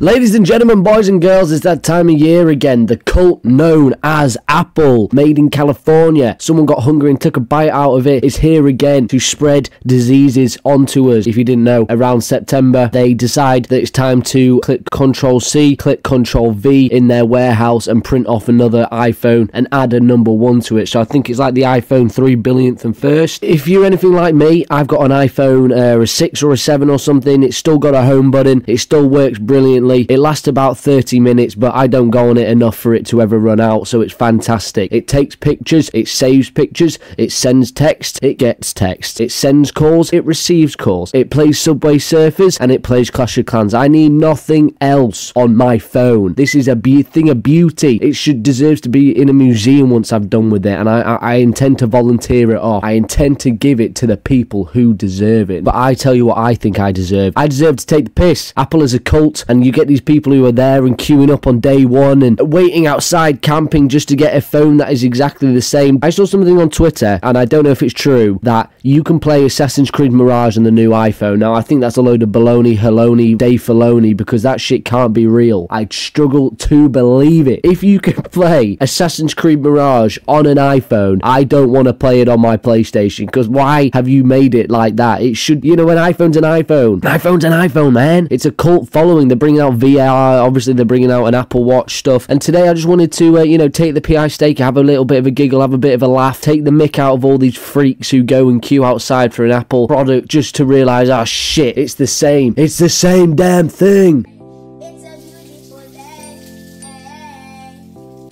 Ladies and gentlemen, boys and girls, it's that time of year again. The cult known as Apple, made in California. Someone got hungry and took a bite out of it. Is here again to spread diseases onto us. If you didn't know, around September, they decide that it's time to click Control C, click Control V in their warehouse and print off another iPhone and add a number one to it. So I think it's like the iPhone 3 billionth and first. If you're anything like me, I've got an iPhone, uh, a 6 or a 7 or something. It's still got a home button. It still works brilliantly it lasts about 30 minutes, but I don't go on it enough for it to ever run out, so it's fantastic. It takes pictures, it saves pictures, it sends text, it gets text, it sends calls, it receives calls, it plays Subway Surfers, and it plays Clash of Clans. I need nothing else on my phone. This is a thing of beauty. It should deserves to be in a museum once I've done with it, and I, I, I intend to volunteer it off. I intend to give it to the people who deserve it. But I tell you what I think I deserve. I deserve to take the piss. Apple is a cult, and you get these people who are there and queuing up on day one and waiting outside camping just to get a phone that is exactly the same. I saw something on Twitter, and I don't know if it's true, that you can play Assassin's Creed Mirage on the new iPhone. Now, I think that's a load of baloney, haloney, Dave Filoni, because that shit can't be real. I'd struggle to believe it. If you can play Assassin's Creed Mirage on an iPhone, I don't want to play it on my PlayStation, because why have you made it like that? It should, you know, an iPhone's an iPhone. An iPhone's an iPhone, man. It's a cult following. They're bringing out VR Obviously, they're bringing out an Apple Watch stuff. And today, I just wanted to, uh, you know, take the PI stake, have a little bit of a giggle, have a bit of a laugh, take the mick out of all these freaks who go and queue outside for an Apple product just to realise, oh shit, it's the same. It's the same damn thing.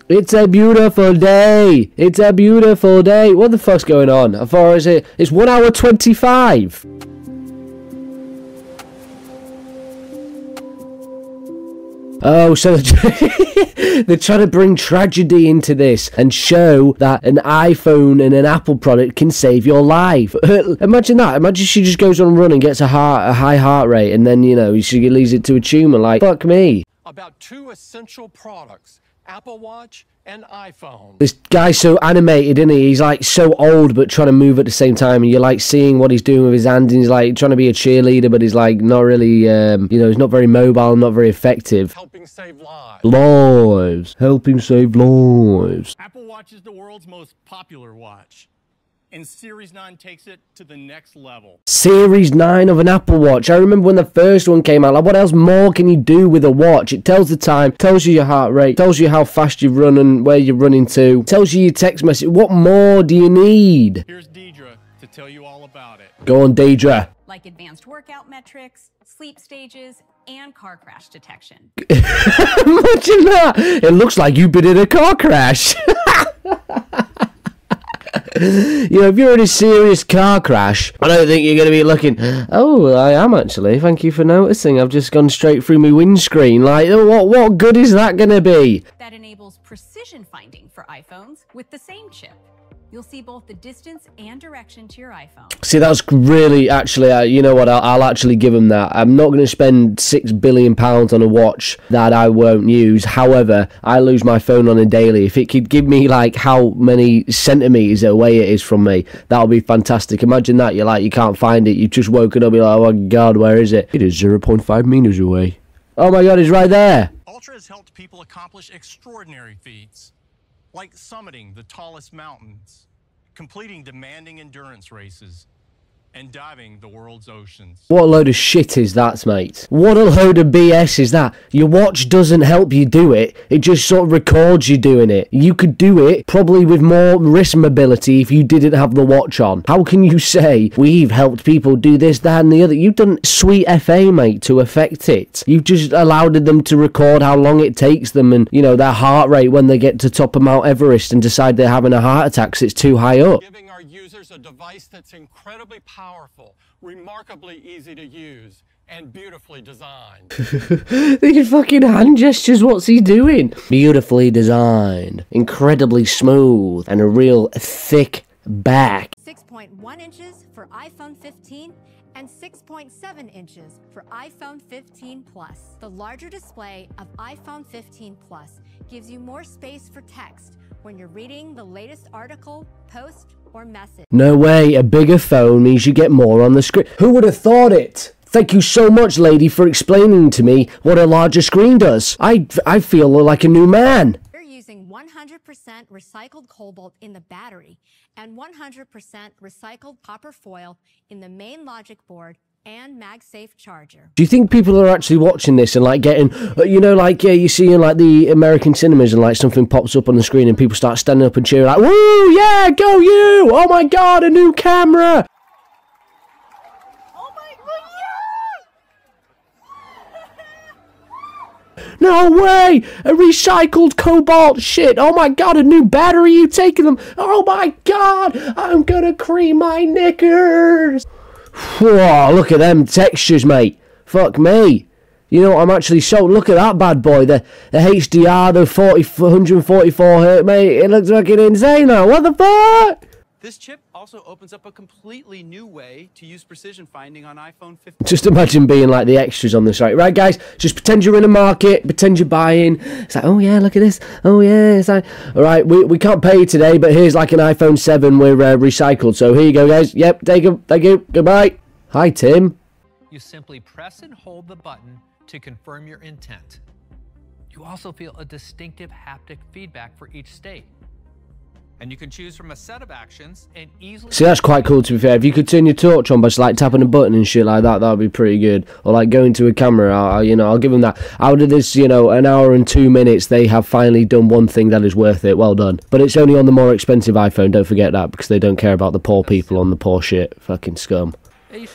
It's a beautiful day. It's a beautiful day. What the fuck's going on? How far is it? It's 1 hour 25. Oh, so they're trying to bring tragedy into this and show that an iPhone and an Apple product can save your life. Imagine that. Imagine she just goes on a run and gets a heart, a high heart rate, and then you know she leads it to a tumor. Like fuck me. About two essential products: Apple Watch and iPhone. This guy's so animated, isn't he? He's like so old but trying to move at the same time, and you're like seeing what he's doing with his hand, and he's like trying to be a cheerleader, but he's like not really, um, you know, he's not very mobile, not very effective. Helping save lives. Lives. Helping save lives. Apple Watch is the world's most popular watch and Series 9 takes it to the next level. Series 9 of an Apple Watch. I remember when the first one came out. Like, what else more can you do with a watch? It tells the time, tells you your heart rate, tells you how fast you've run and where you're running to, tells you your text message. What more do you need? Here's Deidre to tell you all about it. Go on, Deidre. Like advanced workout metrics, sleep stages, and car crash detection. Imagine that. It looks like you've been in a car crash. you know, if you're in a serious car crash, I don't think you're going to be looking, oh, I am actually. Thank you for noticing. I've just gone straight through my windscreen. Like, oh, what, what good is that going to be? That enables precision finding for iPhones with the same chip. You'll see both the distance and direction to your iPhone. See, that's really actually, uh, you know what? I'll, I'll, actually give them that. I'm not going to spend six billion pounds on a watch that I won't use. However, I lose my phone on a daily. If it could give me like how many centimeters away it is from me, that would be fantastic. Imagine that. You're like, you can't find it. You've just woken up. You're like, oh my god, where is it? It is 0.5 meters away. Oh my god, it's right there. Ultra has helped people accomplish extraordinary feats like summiting the tallest mountains, completing demanding endurance races, and diving the world's oceans. What a load of shit is that, mate? What a load of BS is that? Your watch doesn't help you do it, it just sort of records you doing it. You could do it probably with more wrist mobility if you didn't have the watch on. How can you say, we've helped people do this, that, and the other? You've done sweet FA, mate, to affect it. You've just allowed them to record how long it takes them and, you know, their heart rate when they get to top of Mount Everest and decide they're having a heart attack because it's too high up. Giving our users a device that's incredibly powerful powerful, remarkably easy to use, and beautifully designed. These fucking hand gestures, what's he doing? Beautifully designed, incredibly smooth, and a real thick back. 6.1 inches for iPhone 15 and 6.7 inches for iPhone 15 Plus. The larger display of iPhone 15 Plus gives you more space for text when you're reading the latest article, post, or message. No way, a bigger phone means you get more on the screen. Who would have thought it? Thank you so much, lady, for explaining to me what a larger screen does. I, I feel like a new man. We're using 100% recycled cobalt in the battery and 100% recycled copper foil in the main logic board and MagSafe charger. Do you think people are actually watching this and like getting, uh, you know, like yeah, you see in like the American cinemas and like something pops up on the screen and people start standing up and cheering like, "Woo, yeah, go you! Oh my god, a new camera!" Oh my god! No way! A recycled cobalt shit! Oh my god, a new battery you taking them! Oh my god! I'm gonna cream my knickers! Whoa, look at them textures, mate. Fuck me. You know, I'm actually so. Look at that bad boy. The the HDR, the 40, 144 hertz, mate. It looks fucking insane now. What the fuck? This chip also opens up a completely new way to use precision finding on iPhone 15. Just imagine being like the extras on the site. Right, guys, just pretend you're in a market, pretend you're buying. It's like, oh yeah, look at this. Oh yeah, it's like, all right, we, we can't pay you today, but here's like an iPhone 7 we're uh, recycled. So here you go, guys. Yep, take them. Thank you. Goodbye. Hi, Tim. You simply press and hold the button to confirm your intent. You also feel a distinctive haptic feedback for each state. And you can choose from a set of actions and easily See, that's quite cool to be fair. If you could turn your torch on by just like tapping a button and shit like that, that would be pretty good. Or like going to a camera, I, you know, I'll give them that. Out of this, you know, an hour and two minutes, they have finally done one thing that is worth it. Well done. But it's only on the more expensive iPhone, don't forget that, because they don't care about the poor people on the poor shit. Fucking scum.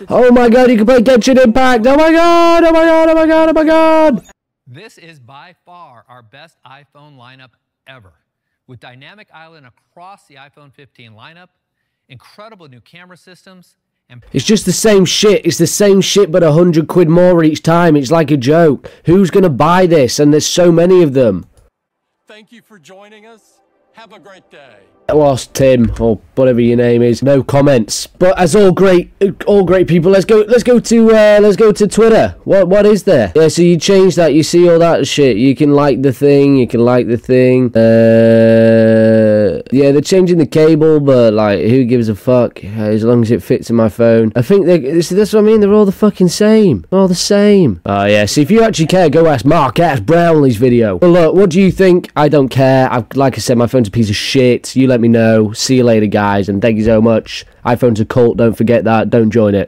Oh my god, you can play Genshin Impact! Oh my god! Oh my god! Oh my god! Oh my god! This is by far our best iPhone lineup ever. With Dynamic Island across the iPhone 15 lineup, incredible new camera systems, and It's just the same shit. It's the same shit, but a hundred quid more each time. It's like a joke. Who's gonna buy this? And there's so many of them. Thank you for joining us. Have a great day. lost Tim or whatever your name is. No comments. But as all great, all great people, let's go. Let's go to uh, let's go to Twitter. What what is there? Yeah, so you change that. You see all that shit. You can like the thing. You can like the thing. Uh, yeah, they're changing the cable, but like, who gives a fuck? As long as it fits in my phone. I think they. This, that's what I mean. They're all the fucking same. All the same. Oh yeah. See, if you actually care, go ask Marques Brownlee's video. But look, what do you think? I don't care. I've, like I said, my phone's a piece of shit. You let me know. See you later, guys, and thank you so much. iPhone's a cult. Don't forget that. Don't join it.